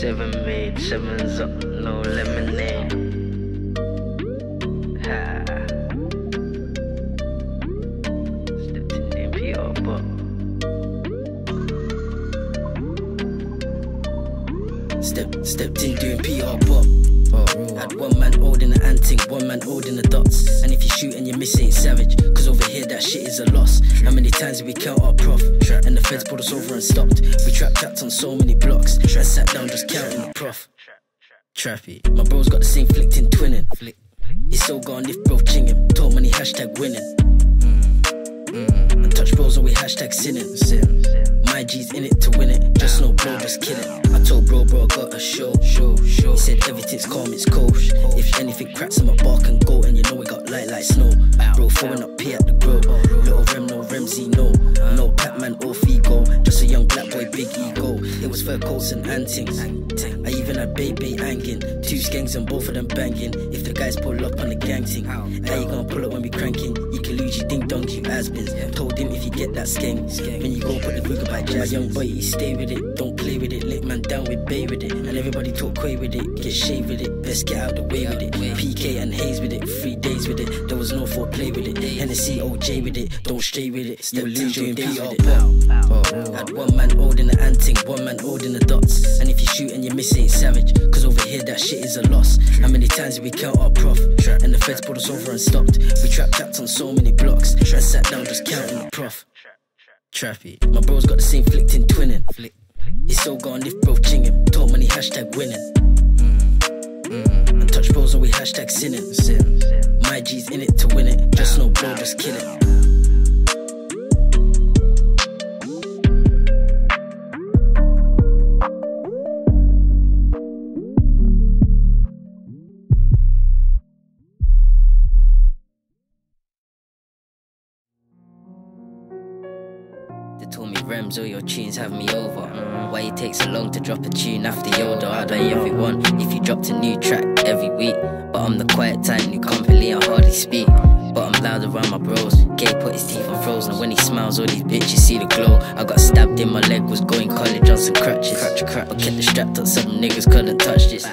Seven made, seven's up, no lemonade. Ha. Stepped in the NPR, but Step, stepped in doing PR Bop. Had one man holding the anting, one man holding the dots. And if you shoot and you miss, it ain't savage. Cause over here that shit is a loss. How many times did we count our prof? And the feds pulled us over and stopped. We trap trapped on so many blocks. I sat down just counting the prof. Trappy. My bro's got the same flicked in twinning. It's so gone if bro ching chinging. Talk money, hashtag winning. mm And touch bros we hashtag sinning. My G's in it to win it. Just it. I told bro, bro, I got a show. Show, show. He said everything's calm, it's kosher. If anything cracks, I'ma bark and go. And you know we got light like snow. Bro, throwing up P at the fur coats and antings. I even had baby hanging. Two skanks and both of them banging. If the guys pull up on the gang ting, how you gonna pull up when we cranking? You can lose your ding dongs, you has-beens. Told him if you get that skank, when you go put the Ruger by jazz. My young boy, he stay with it, don't play with it. Lick man down with bay with it. And everybody talk quay with it, get shaved with it. Best get out the way with it. PK and Hayes with it, three days with it. There was no foreplay with it. Hennessy OJ with it, don't stray with it. Stepped in doing PR Bop. Had one man holding the anting, one man the dots. And if you shoot and you miss, it ain't savage. Cause over here that shit is a loss. How many times did we count our prof? And the feds pulled us over and stopped. We trapped trapped on so many blocks. I sat down just counting the prof. Trappy. My bro's got the same flicked in twinning. It's so gone if bro chinging. Talk money, hashtag winning. And touch bros and we hashtag sinning. My G's in it to win it. Just no bro, just kill it. Me all your tunes have me over. Mm, Why it takes so long to drop a tune after Yoda? I don't everyone if you dropped a new track every week. But I'm the quiet type, new company, I hardly speak. But I'm loud around my bros. Gay put his teeth on frozen. When he smiles, all these bitches see the glow. I got stabbed in my leg, was going college on some crutches. Crutch, crutch. But kept the strapped up, some niggas couldn't touch this.